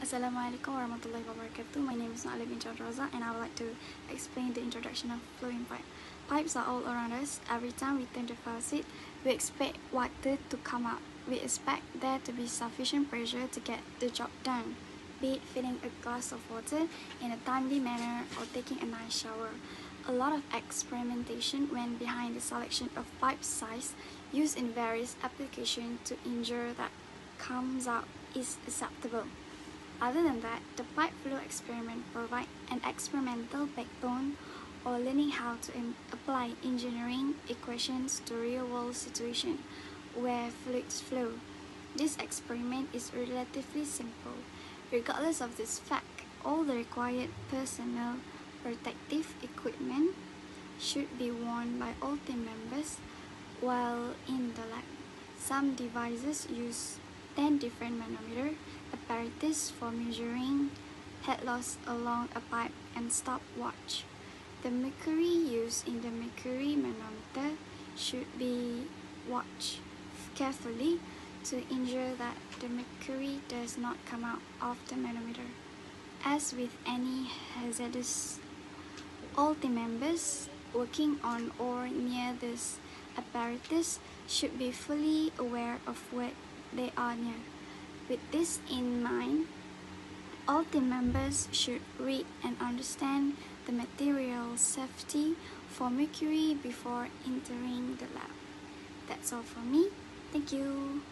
Assalamualaikum warahmatullahi wabarakatuh. My name is Nur Alia bin Raza and I would like to explain the introduction of flowing pipe. Pipes are all around us. Every time we turn the faucet, we expect water to come out. We expect there to be sufficient pressure to get the job done, be it filling a glass of water in a timely manner or taking a nice shower. A lot of experimentation went behind the selection of pipe size used in various applications to ensure that comes out is acceptable. Other than that, the pipe flow experiment provide an experimental backbone or learning how to apply engineering equations to real-world situation where fluids flow. This experiment is relatively simple. Regardless of this fact, all the required personnel protective equipment should be worn by all team members while in the lab. Some devices use 10 different manometer apparatus for measuring head loss along a pipe and stopwatch. The mercury used in the mercury manometer should be watched carefully to ensure that the mercury does not come out of the manometer. As with any hazardous, all team members working on or near this apparatus should be fully aware of what they are near. With this in mind, all team members should read and understand the material safety for mercury before entering the lab. That's all from me. Thank you.